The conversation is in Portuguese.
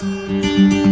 Música